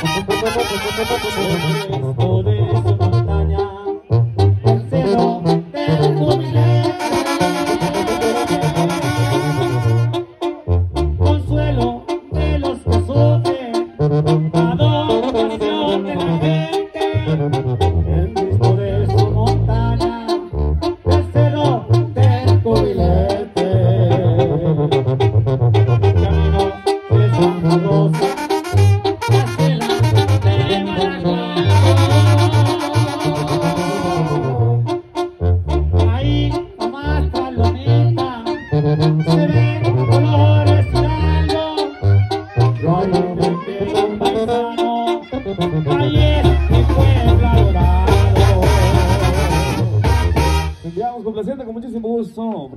それそれ ayer en Puebla Dorado. Enviamos complaciente con muchísimo gusto,